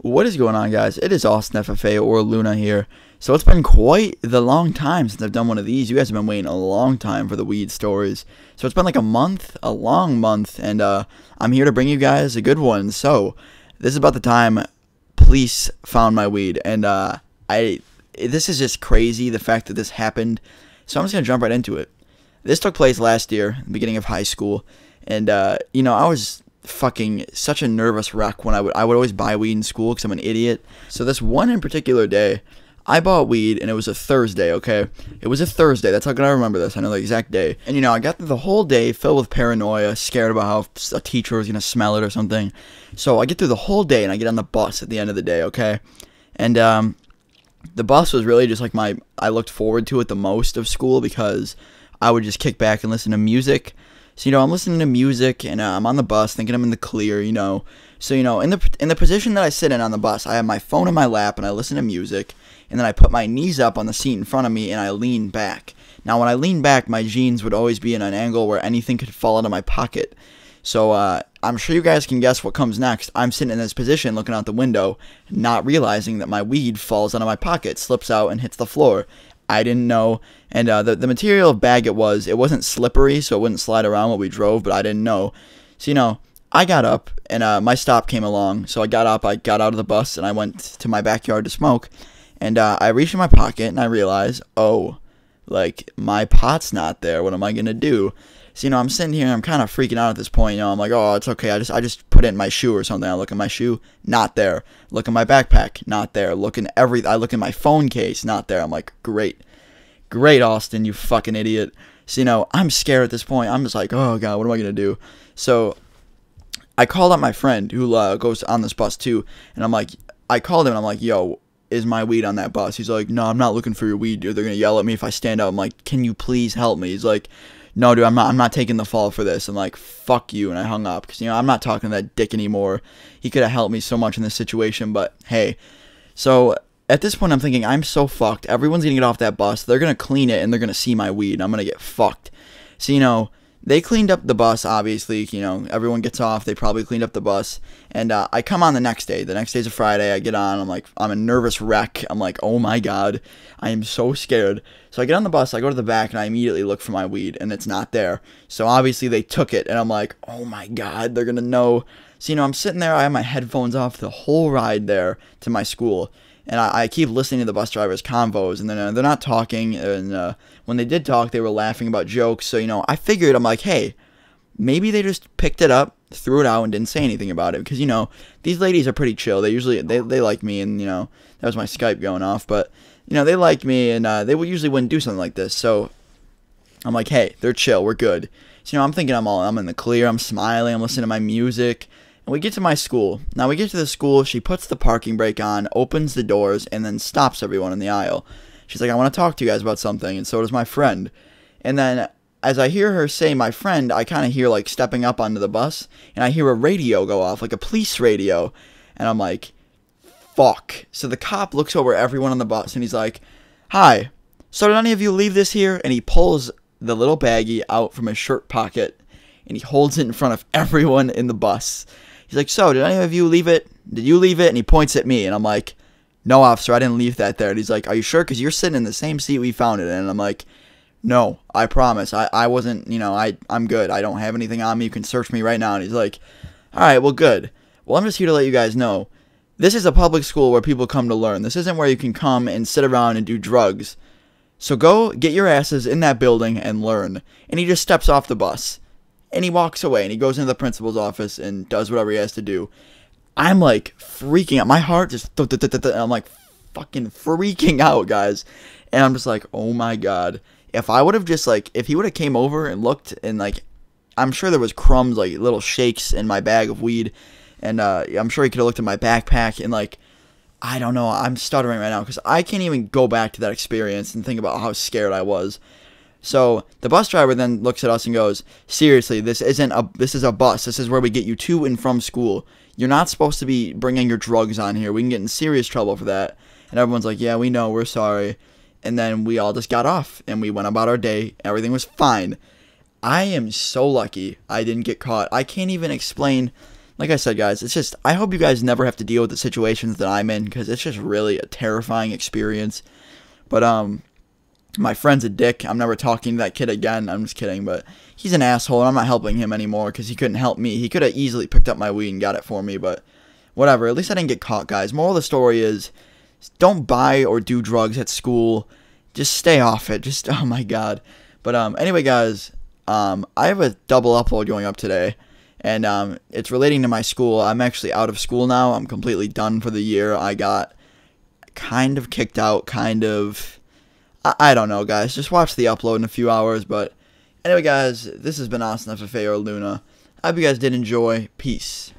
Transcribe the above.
What is going on, guys? It is Austin FFA or Luna here. So it's been quite the long time since I've done one of these. You guys have been waiting a long time for the weed stories. So it's been like a month, a long month, and uh, I'm here to bring you guys a good one. So this is about the time police found my weed, and uh, I this is just crazy the fact that this happened. So I'm just gonna jump right into it. This took place last year, beginning of high school, and uh, you know I was fucking such a nervous wreck when I would I would always buy weed in school because I'm an idiot. So this one in particular day, I bought weed and it was a Thursday. Okay, it was a Thursday. That's how can I remember this? I know the exact day. And you know I got the whole day filled with paranoia, scared about how a teacher was gonna smell it or something. So I get through the whole day and I get on the bus at the end of the day. Okay, and um, the bus was really just like my I looked forward to it the most of school because I would just kick back and listen to music so you know, I'm listening to music and uh, I'm on the bus, thinking I'm in the clear. You know, so you know, in the in the position that I sit in on the bus, I have my phone in my lap and I listen to music, and then I put my knees up on the seat in front of me and I lean back. Now, when I lean back, my jeans would always be in an angle where anything could fall out of my pocket. So uh, I'm sure you guys can guess what comes next. I'm sitting in this position, looking out the window, not realizing that my weed falls out of my pocket, slips out, and hits the floor. I didn't know. And uh, the, the material of bag it was, it wasn't slippery, so it wouldn't slide around while we drove, but I didn't know. So, you know, I got up, and uh, my stop came along. So I got up, I got out of the bus, and I went to my backyard to smoke. And uh, I reached in my pocket, and I realized, oh, like, my pot's not there. What am I going to do? So, you know, I'm sitting here, I'm kind of freaking out at this point. You know, I'm like, oh, it's okay. I just, I just put it in my shoe or something. I look at my shoe, not there. Look at my backpack, not there. Look in every, I look in my phone case, not there. I'm like, great. Great, Austin, you fucking idiot. So, you know, I'm scared at this point. I'm just like, oh, God, what am I going to do? So, I called up my friend who uh, goes on this bus too, and I'm like, I called him and I'm like, yo, is my weed on that bus? He's like, no, I'm not looking for your weed, dude. They're going to yell at me if I stand up. I'm like, can you please help me? He's like, no, dude, I'm not, I'm not taking the fall for this. I'm like, fuck you. And I hung up because, you know, I'm not talking to that dick anymore. He could have helped me so much in this situation, but hey. So at this point, I'm thinking, I'm so fucked. Everyone's gonna get off that bus. They're gonna clean it and they're gonna see my weed. I'm gonna get fucked. So, you know, they cleaned up the bus, obviously. You know, everyone gets off. They probably cleaned up the bus. And uh, I come on the next day. The next day's a Friday. I get on. I'm like, I'm a nervous wreck. I'm like, oh my God. I am so scared. So I get on the bus. I go to the back and I immediately look for my weed and it's not there. So obviously they took it. And I'm like, oh my God. They're going to know. So, you know, I'm sitting there. I have my headphones off the whole ride there to my school and I, I, keep listening to the bus drivers' convos, and then uh, they're not talking. And uh, when they did talk, they were laughing about jokes. So you know, I figured I'm like, hey, maybe they just picked it up, threw it out, and didn't say anything about it because you know these ladies are pretty chill. They usually they they like me, and you know that was my Skype going off, but you know they like me, and uh, they usually wouldn't do something like this. So I'm like, hey, they're chill, we're good. So you know, I'm thinking I'm all I'm in the clear. I'm smiling. I'm listening to my music. And we get to my school. Now we get to the school, she puts the parking brake on, opens the doors, and then stops everyone in the aisle. She's like, I want to talk to you guys about something, and so does my friend. And then as I hear her say my friend, I kind of hear like stepping up onto the bus, and I hear a radio go off, like a police radio. And I'm like, fuck. So the cop looks over everyone on the bus, and he's like, Hi, so did any of you leave this here? And he pulls the little baggie out from his shirt pocket, and he holds it in front of everyone in the bus. He's like, so did any of you leave it? Did you leave it? And he points at me, and I'm like, no, officer, I didn't leave that there. And he's like, are you sure? Because you're sitting in the same seat we found it in. And I'm like, no, I promise. I, I wasn't, you know, I, I'm good. I don't have anything on me. You can search me right now. And he's like, all right, well, good. Well, I'm just here to let you guys know. This is a public school where people come to learn. This isn't where you can come and sit around and do drugs. So go get your asses in that building and learn. And he just steps off the bus and he walks away and he goes into the principal's office and does whatever he has to do. I'm like freaking out. My heart just I'm like fucking freaking out, guys. And I'm just like, "Oh my god. If I would have just like if he would have came over and looked and like I'm sure there was crumbs like little shakes in my bag of weed and uh, I'm sure he could have looked at my backpack and like I don't know. I'm stuttering right now cuz I can't even go back to that experience and think about how scared I was. So the bus driver then looks at us and goes, "Seriously, this isn't a this is a bus. This is where we get you to and from school. You're not supposed to be bringing your drugs on here. We can get in serious trouble for that." And everyone's like, "Yeah, we know. We're sorry." And then we all just got off and we went about our day. Everything was fine. I am so lucky I didn't get caught. I can't even explain like I said, guys, it's just I hope you guys never have to deal with the situations that I'm in because it's just really a terrifying experience. But um, my friend's a dick. I'm never talking to that kid again. I'm just kidding, but he's an asshole, and I'm not helping him anymore because he couldn't help me. He could have easily picked up my weed and got it for me, but whatever. At least I didn't get caught, guys. Moral of the story is, don't buy or do drugs at school. Just stay off it. Just oh my god. But um, anyway, guys, um, I have a double upload going up today and um, it's relating to my school. I'm actually out of school now. I'm completely done for the year. I got kind of kicked out, kind of. I, I don't know, guys. Just watch the upload in a few hours. But anyway, guys, this has been Austin FFA or Luna. I hope you guys did enjoy. Peace.